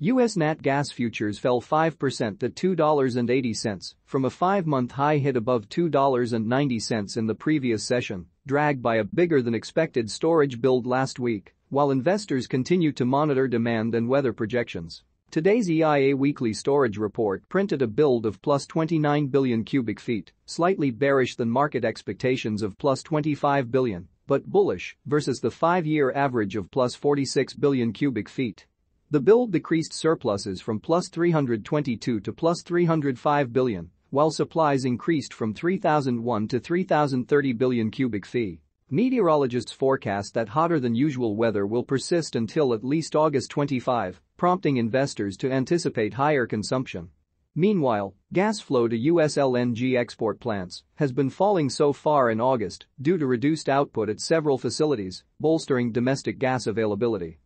U.S. nat gas futures fell 5% to $2.80 from a five-month high hit above $2.90 in the previous session, dragged by a bigger-than-expected storage build last week, while investors continue to monitor demand and weather projections. Today's EIA weekly storage report printed a build of plus 29 billion cubic feet, slightly bearish than market expectations of plus 25 billion, but bullish versus the five-year average of plus 46 billion cubic feet. The build decreased surpluses from plus 322 to plus 305 billion, while supplies increased from 3001 to 3030 billion cubic feet. Meteorologists forecast that hotter than usual weather will persist until at least August 25, prompting investors to anticipate higher consumption. Meanwhile, gas flow to U.S. LNG export plants has been falling so far in August due to reduced output at several facilities, bolstering domestic gas availability.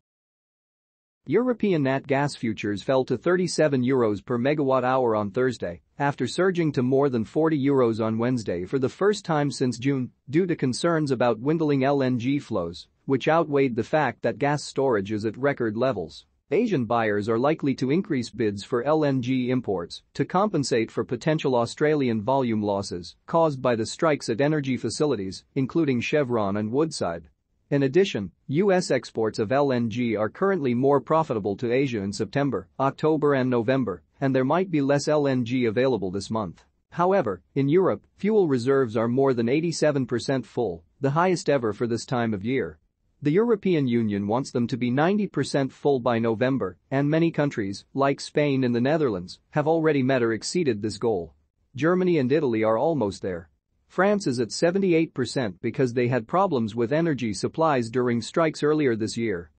European nat gas futures fell to 37 euros per megawatt hour on Thursday after surging to more than 40 euros on Wednesday for the first time since June due to concerns about dwindling LNG flows, which outweighed the fact that gas storage is at record levels. Asian buyers are likely to increase bids for LNG imports to compensate for potential Australian volume losses caused by the strikes at energy facilities, including Chevron and Woodside. In addition, U.S. exports of LNG are currently more profitable to Asia in September, October and November, and there might be less LNG available this month. However, in Europe, fuel reserves are more than 87% full, the highest ever for this time of year. The European Union wants them to be 90% full by November, and many countries, like Spain and the Netherlands, have already met or exceeded this goal. Germany and Italy are almost there. France is at 78% because they had problems with energy supplies during strikes earlier this year.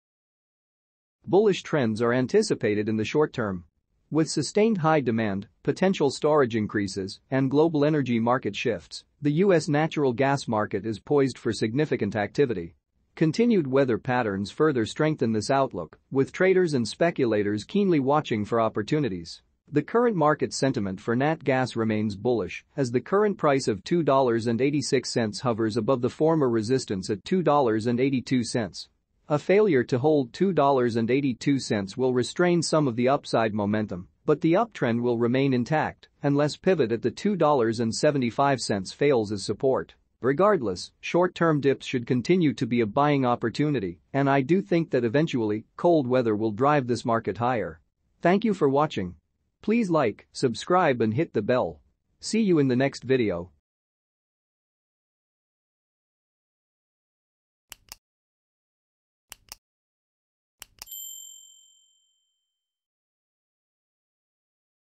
Bullish trends are anticipated in the short term. With sustained high demand, potential storage increases, and global energy market shifts, the U.S. natural gas market is poised for significant activity. Continued weather patterns further strengthen this outlook, with traders and speculators keenly watching for opportunities. The current market sentiment for nat gas remains bullish as the current price of $2.86 hovers above the former resistance at $2.82. A failure to hold $2.82 will restrain some of the upside momentum, but the uptrend will remain intact unless pivot at the $2.75 fails as support. Regardless, short-term dips should continue to be a buying opportunity, and I do think that eventually, cold weather will drive this market higher. Thank you for watching. Please like, subscribe and hit the bell. See you in the next video.